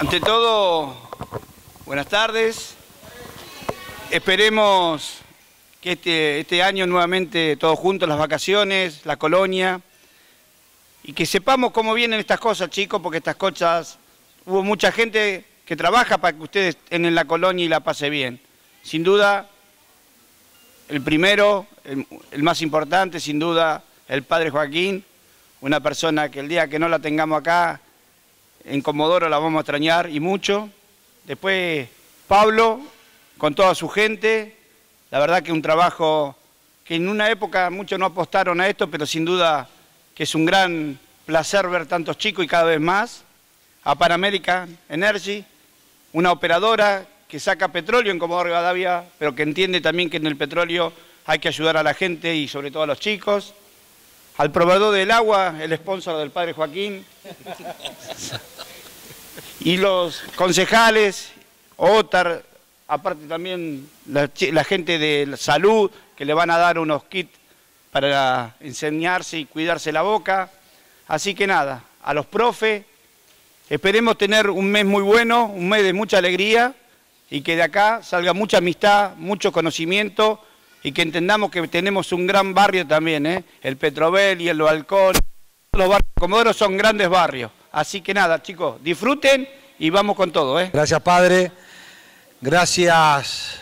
Ante todo, buenas tardes. Esperemos que este, este año nuevamente todos juntos, las vacaciones, la colonia, y que sepamos cómo vienen estas cosas, chicos, porque estas cosas, hubo mucha gente que trabaja para que ustedes estén en la colonia y la pase bien. Sin duda, el primero, el, el más importante, sin duda, el padre Joaquín, una persona que el día que no la tengamos acá, en Comodoro la vamos a extrañar y mucho. Después Pablo, con toda su gente, la verdad que un trabajo que en una época muchos no apostaron a esto, pero sin duda que es un gran placer ver tantos chicos y cada vez más. A Panamérica Energy, una operadora que saca petróleo en Comodoro Rivadavia, pero que entiende también que en el petróleo hay que ayudar a la gente y sobre todo a los chicos. Al proveedor del agua, el sponsor del padre Joaquín. Y los concejales, OTAR, aparte también la, la, gente de salud, que le van a dar unos kits para enseñarse y cuidarse la boca. Así que nada, a los profes, esperemos tener un mes muy bueno, un mes de mucha alegría y que de acá salga mucha amistad, mucho conocimiento y que entendamos que tenemos un gran barrio también, ¿eh? el Petrobel y el Balcón. Los barrios Comodoro son grandes barrios. Así que nada, chicos, disfruten y vamos con todo. ¿eh? Gracias, padre. Gracias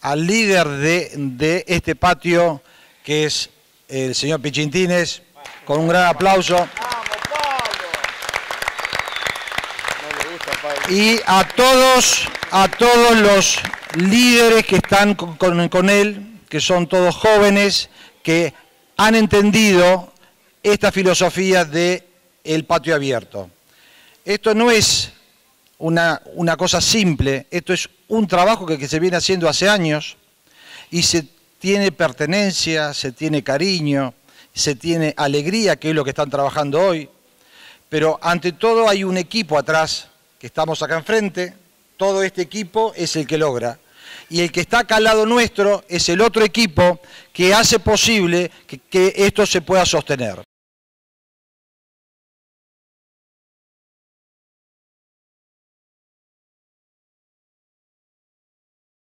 al líder de, este patio, que es el señor Pichintines, con un gran aplauso. Y a todos, a todos los líderes que están con él, que son todos jóvenes, que han entendido esta filosofía de el patio abierto. Esto no es una, una, cosa simple, esto es un trabajo que, que, se viene haciendo hace años y se tiene pertenencia, se tiene cariño, se tiene alegría, que es lo que están trabajando hoy, pero ante todo hay un equipo atrás, que estamos acá enfrente, todo este equipo es el que logra. Y el que está acá al lado nuestro es el otro equipo que hace posible que, que esto se pueda sostener.